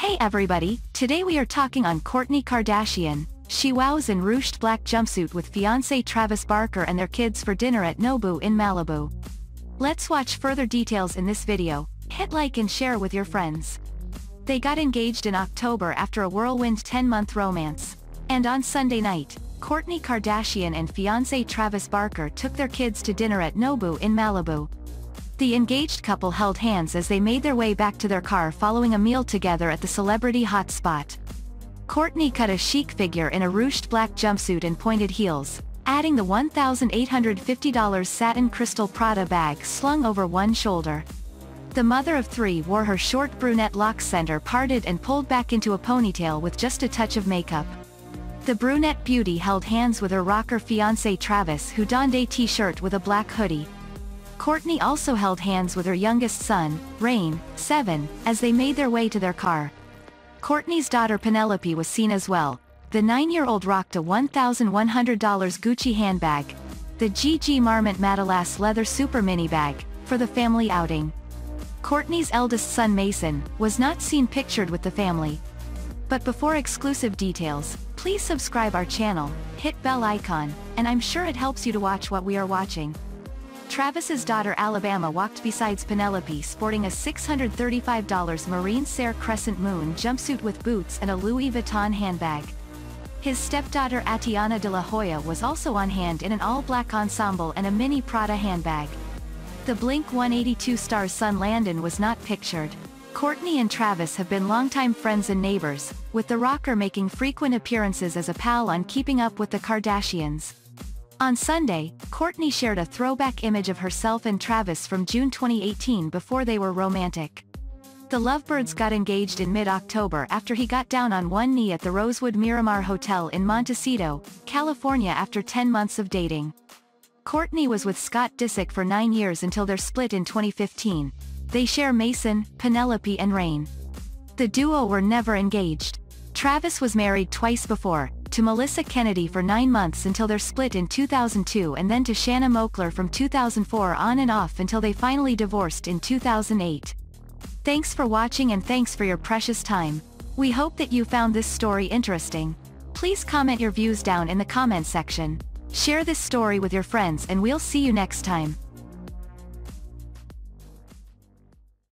Hey everybody, today we are talking on Kourtney Kardashian. She wows in ruched black jumpsuit with fiancé Travis Barker and their kids for dinner at Nobu in Malibu. Let's watch further details in this video, hit like and share with your friends. They got engaged in October after a whirlwind 10-month romance. And on Sunday night, Kourtney Kardashian and fiancé Travis Barker took their kids to dinner at Nobu in Malibu. The engaged couple held hands as they made their way back to their car following a meal together at the celebrity hotspot. Kourtney cut a chic figure in a ruched black jumpsuit and pointed heels, adding the $1,850 satin crystal Prada bag slung over one shoulder. The mother of three wore her short brunette locks center parted and pulled back into a ponytail with just a touch of makeup. The brunette beauty held hands with her rocker fiancé Travis who donned a t-shirt with a black hoodie, Kourtney also held hands with her youngest son, Reign, 7, as they made their way to their car. Kourtney's daughter Penelope was seen as well. The nine-year-old rocked a $1,100 Gucci handbag, the GG Marmont matelassé leather super mini bag, for the family outing. Kourtney's eldest son Mason, was not seen pictured with the family. But before exclusive details, please subscribe our channel, hit bell icon, and I'm sure it helps you to watch what we are watching. Travis's daughter Alabama walked besides Penelope sporting a $635 Marine Serre Crescent Moon jumpsuit with boots and a Louis Vuitton handbag. His stepdaughter Atiana de la Hoya was also on hand in an all-black ensemble and a mini Prada handbag. The Blink-182 star's son Landon was not pictured. Kourtney and Travis have been longtime friends and neighbors, with the rocker making frequent appearances as a pal on Keeping Up with the Kardashians. On Sunday, Kourtney shared a throwback image of herself and Travis from June 2018 before they were romantic. The lovebirds got engaged in mid-October after he got down on one knee at the Rosewood Miramar Hotel in Montecito, California after 10 months of dating. Kourtney was with Scott Disick for nine years until their split in 2015. They share Mason, Penelope and Reign. The duo were never engaged. Travis was married twice before, to Melissa Kennedy for nine months until their split in 2002 and then to Shanna Moakler from 2004 on and off until they finally divorced in 2008. Thanks for watching and thanks for your precious time. We hope that you found this story interesting. Please comment your views down in the comment section. Share this story with your friends and we'll see you next time.